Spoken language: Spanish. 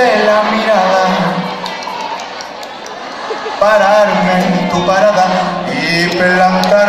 de la mirada. Pararme en tu parada y plantar